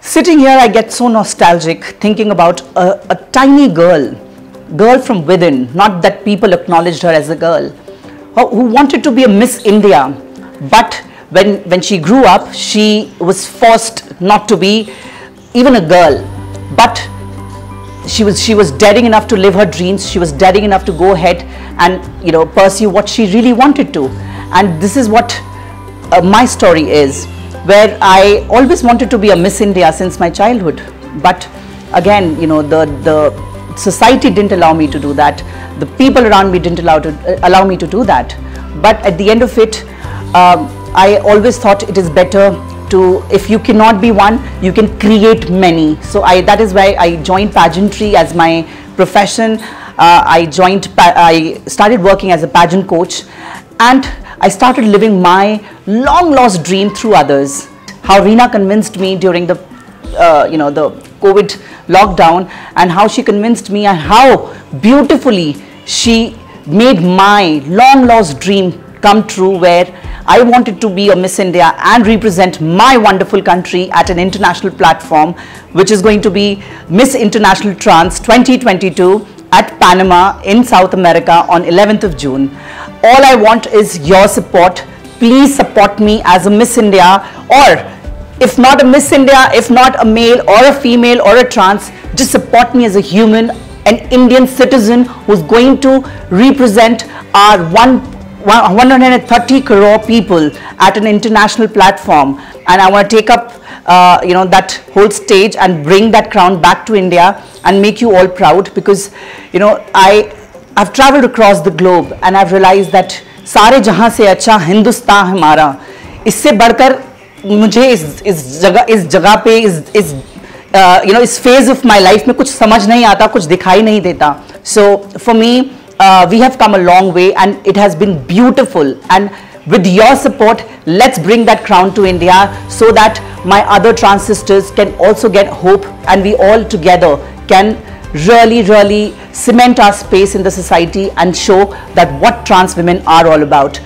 Sitting here, I get so nostalgic thinking about a, a tiny girl, girl from within, not that people acknowledged her as a girl, who wanted to be a Miss India. But when, when she grew up, she was forced not to be even a girl. But she was she was daring enough to live her dreams she was daring enough to go ahead and you know pursue what she really wanted to. And this is what uh, my story is where i always wanted to be a miss india since my childhood. But again you know the the society didn't allow me to do that. The people around me didn't allow to uh, allow me to do that. But at the end of it um, i always thought it is better to if you cannot be one you can create many. So i that is why i joined pageantry as my profession i joined i started working as a pageant coach and i started living my long lost dream through others. How Reena convinced me during the uh, you know the covid lockdown and how she convinced me and how beautifully she made my long lost dream come true where I wanted to be a Miss India and represent my wonderful country at an international platform, which is going to be Miss International Trans 2022 at Panama in South America on 11th of June. All I want is your support. Please support me as a Miss India or if not a Miss India, if not a male or a female or a trans, just support me as a human, an Indian citizen who's going to represent our one 130 crore people at an international platform and I want to take up uh, you know that whole stage and bring that crown back to India and make you all proud because you know I I've traveled across the globe and I've realized that सारे जहाँ से अच्छा हिंदुस्तान हमारा इससे बढ़कर मुझे इस इस जगह इस जगह पे इस इस यू नो इस फेज ऑफ माय लाइफ में कुछ समझ नहीं आता कुछ दिखाई नहीं देता so for me uh, we have come a long way and it has been beautiful and with your support let's bring that crown to India so that my other trans sisters can also get hope and we all together can really really cement our space in the society and show that what trans women are all about.